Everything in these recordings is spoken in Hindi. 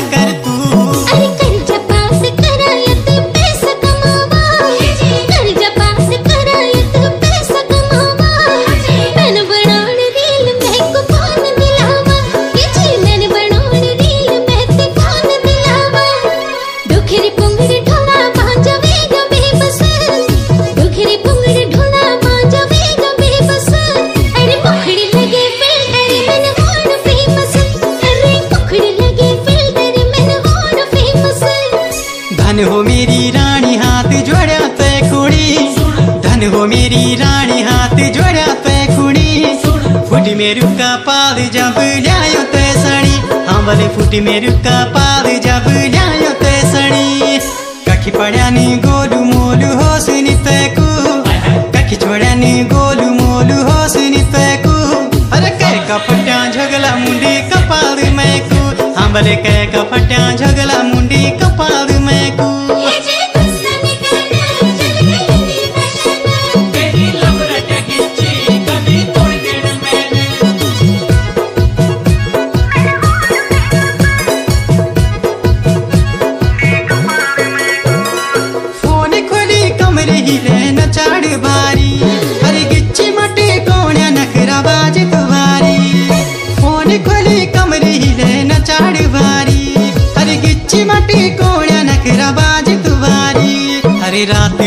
sacar हो मेरी रानी हाथ जोड़ा ते कुणी धन हो मेरी रानी हाथ जोड़ा ते कुणी फुटी मेरु का पाल जब ल्यायो ते सणी। हाँ भले फुटी मेरु का पाल जब ल्यायो ते सणी। कखी पड़ा नी गोलू मोलू हो सुनी ते कु। कखी छोड़ा नी गोलू मोलू हो सुनी ते कु। अरे कह कपट्या झगला मुंडी कपाल मैं कु। हाँ भले कह कपट्या झगला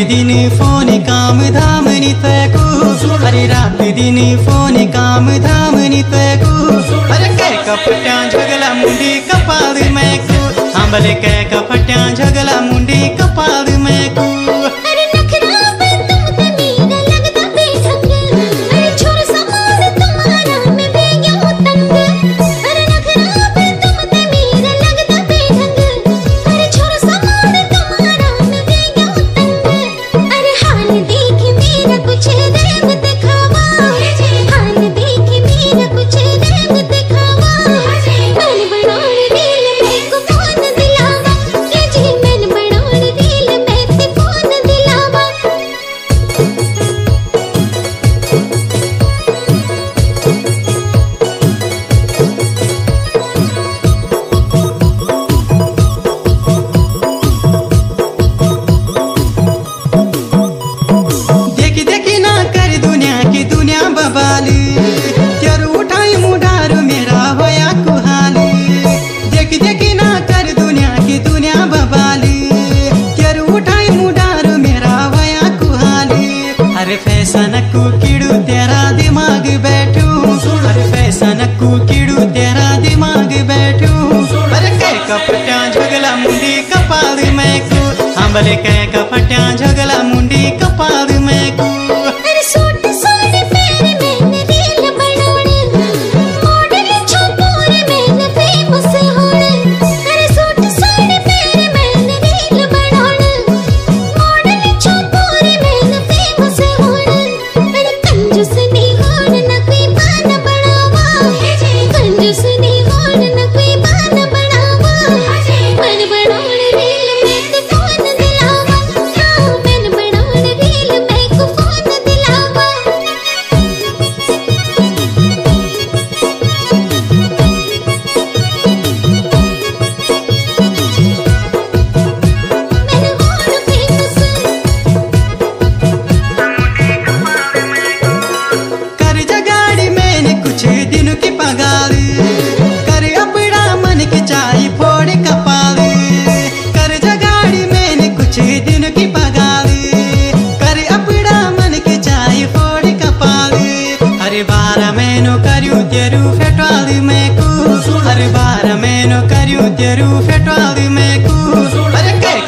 दिन फ़ोन काम धाम नितकु। अरे रात दिन फ़ोन काम धाम नितकु। अरे कै कपटा झगला मुंडी कपाल मैकु। हम कै कपटा झगला फ़ैशन को किड़ू तेरा दिमाग बैठू। अरे फ़ैशन को किड़ू तेरा दिमाग बैठू। अरे कह कपट्या झगला मुंडी कपाल मैं को हमले कह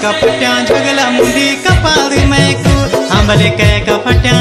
कपट्या झगला मुंडी कपाल मैकू। हमले कै कपट्या